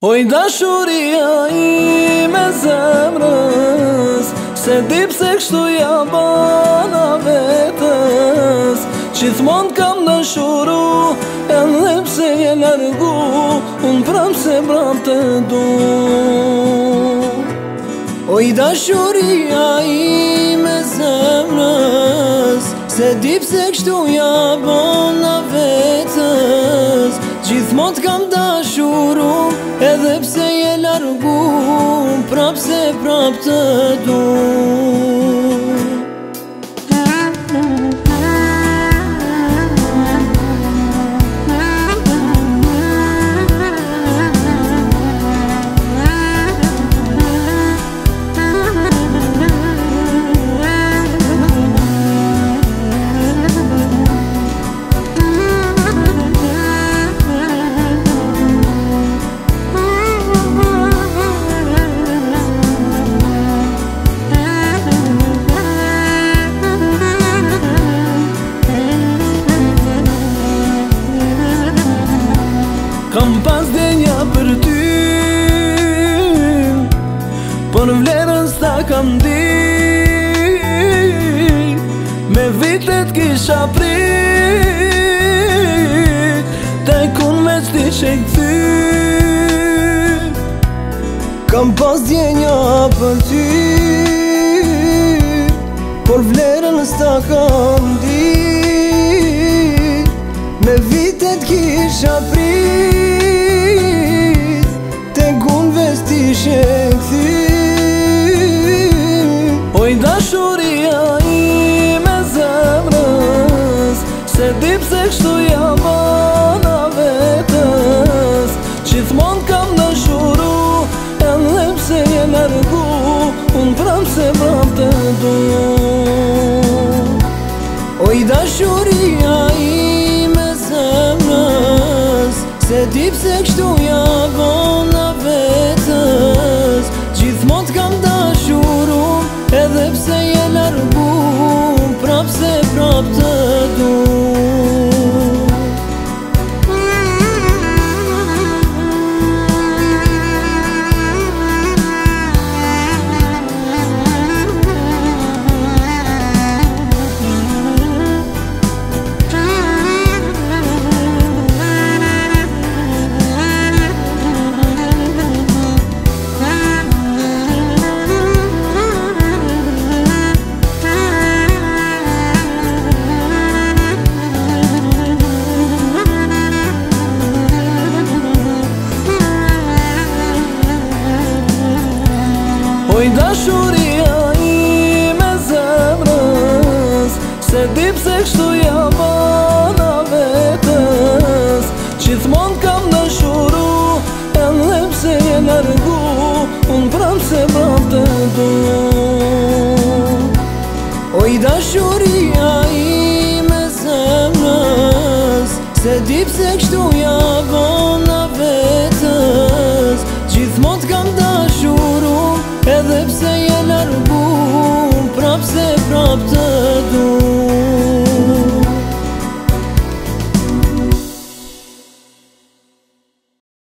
Oj da i me zemrës Se dip se kështu ja bëna vetës Gjithmon t'kam dën shuru E në lep se njerëgu Unë prëm se bram të du Oj da i me zemrës Se dip se kështu ja bëna vetës Gjithmon t'kam dën shuru Edhe pse je largu, prap se prap të du vitet kisha prit Te kun me cdi që i këthy Kam pas djenja për ty Por vlerën s'ta kam di Me vitet kisha prit E di pse kështu ja bon na vetës Gjithmon t'kam dashuru Edhe pse je largu Prap se prap të dur Oj dashuria i me zemrës Se dip se kështu java na vetës Qithmon kam dashuru E lep se je largu Unë pram se pram të du Oj dashuria i me zemrës Se dip se kështu java